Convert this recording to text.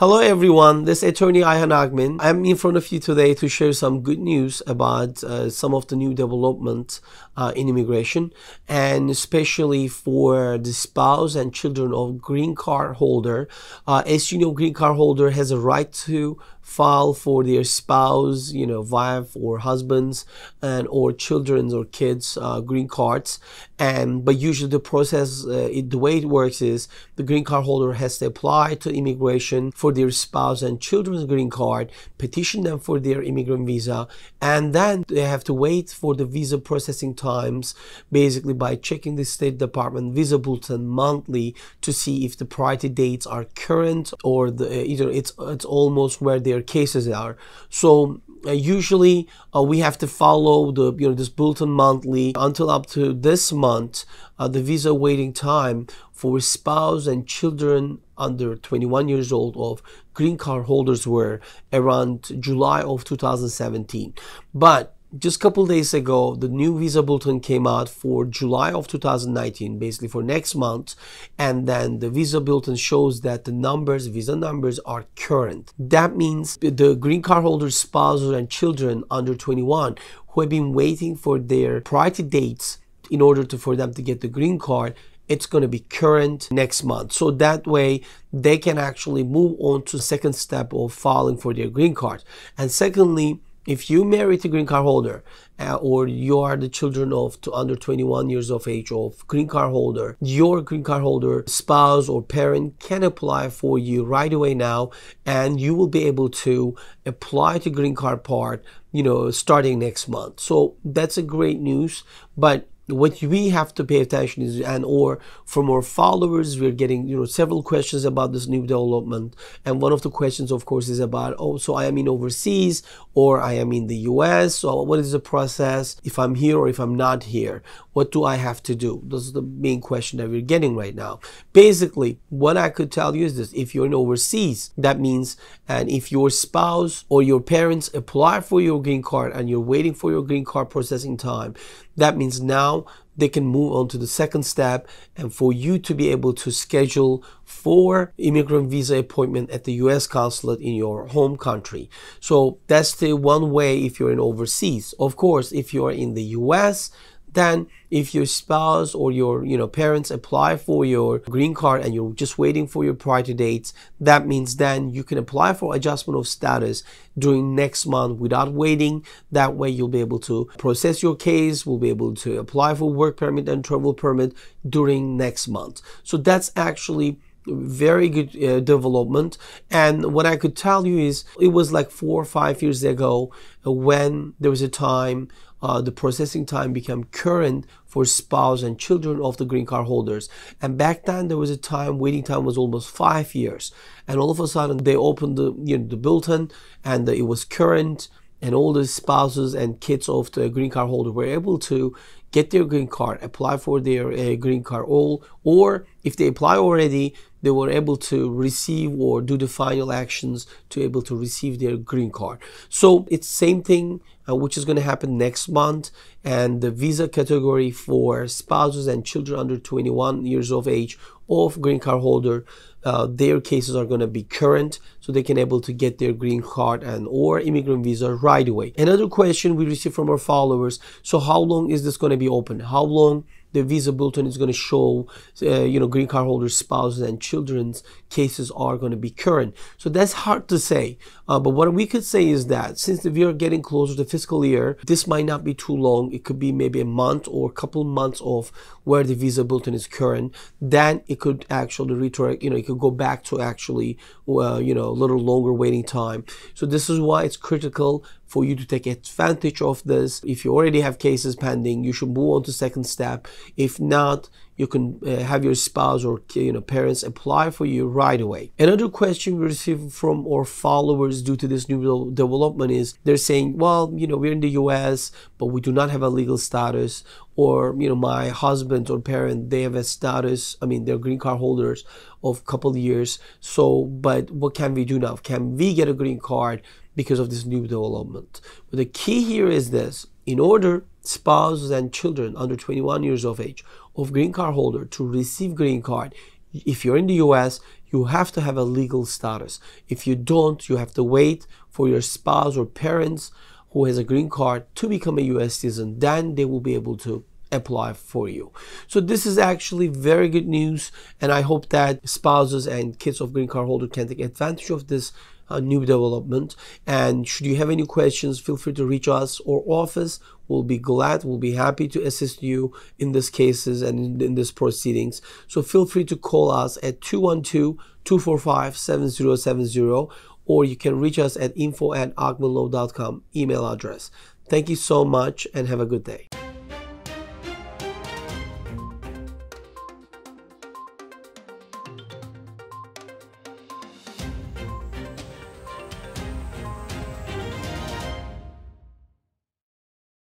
Hello everyone, this is attorney Ayhan Ogmen. I'm in front of you today to share some good news about uh, some of the new development uh, in immigration and especially for the spouse and children of green card holder. Uh, as you know, green card holder has a right to file for their spouse, you know, wife or husbands and or children's or kids uh, green cards. And but usually the process, uh, it, the way it works is the green card holder has to apply to immigration for their spouse and children's green card, petition them for their immigrant visa, and then they have to wait for the visa processing times, basically by checking the State Department visa bulletin monthly to see if the priority dates are current or the, either it's it's almost where they're their cases are. So uh, usually uh, we have to follow the you know this bulletin monthly until up to this month uh, the visa waiting time for spouse and children under 21 years old of green card holders were around July of 2017 but just a couple days ago, the new visa bulletin came out for July of 2019, basically for next month. And then the visa bulletin shows that the numbers, visa numbers are current. That means the green card holders, spouses, and children under 21 who have been waiting for their priority dates in order to, for them to get the green card it's going to be current next month so that way they can actually move on to the second step of filing for their green card and secondly if you marry a green card holder uh, or you are the children of to under 21 years of age of green card holder, your green card holder spouse or parent can apply for you right away now and you will be able to apply to green card part, you know, starting next month. So that's a great news, but what we have to pay attention is and or from our followers we're getting you know several questions about this new development. And one of the questions of course is about oh so i am in overseas or i am in the us so what is the process if i'm here or if i'm not here? What do i have to do? This is the main question that we're getting right now. Basically what i could tell you is this. If you're in overseas that means and if your spouse or your parents apply for your green card and you're waiting for your green card processing time that means now they can move on to the second step and for you to be able to schedule for immigrant visa appointment at the US consulate in your home country. So that's the one way if you're in overseas. Of course, if you're in the US, then if your spouse or your you know parents apply for your green card and you're just waiting for your priority dates that means then you can apply for adjustment of status during next month without waiting. That way you'll be able to process your case will be able to apply for work permit and travel permit during next month. So that's actually very good uh, development. And what i could tell you is it was like four or five years ago when there was a time uh, the processing time became current for spouse and children of the green card holders. And back then there was a time waiting time was almost five years. And all of a sudden they opened the you know the bulletin and it was current and all the spouses and kids of the green card holder were able to get their green card, apply for their uh, green card all, or if they apply already, they were able to receive or do the final actions to able to receive their green card. So it's same thing uh, which is going to happen next month and the visa category for spouses and children under 21 years of age of green card holder uh, their cases are going to be current so they can able to get their green card and or immigrant visa right away another question we received from our followers so how long is this going to be open how long the visa bulletin is going to show, uh, you know, green card holders, spouses, and children's cases are going to be current. So that's hard to say. Uh, but what we could say is that since we are getting closer to fiscal year, this might not be too long. It could be maybe a month or a couple months of where the visa bulletin is current. Then it could actually retract, you know, it could go back to actually, uh, you know, a little longer waiting time. So this is why it's critical for you to take advantage of this. If you already have cases pending, you should move on to second step. If not, you can uh, have your spouse or you know parents apply for you right away. Another question we received from our followers due to this new development is they're saying, well, you know, we're in the US, but we do not have a legal status, or you know, my husband or parent they have a status. I mean, they're green card holders of couple years. So, but what can we do now? Can we get a green card because of this new development? But the key here is this: in order spouses and children under 21 years of age of green card holder to receive green card if you're in the US you have to have a legal status. If you don't, you have to wait for your spouse or parents who has a green card to become a US citizen. Then they will be able to apply for you. So this is actually very good news and I hope that spouses and kids of green card holder can take advantage of this new development. And should you have any questions feel free to reach us. Or office we'll be glad we'll be happy to assist you in these cases and in, in these proceedings. So feel free to call us at 212-245-7070 or you can reach us at info at ogmenlaw.com email address. Thank you so much and have a good day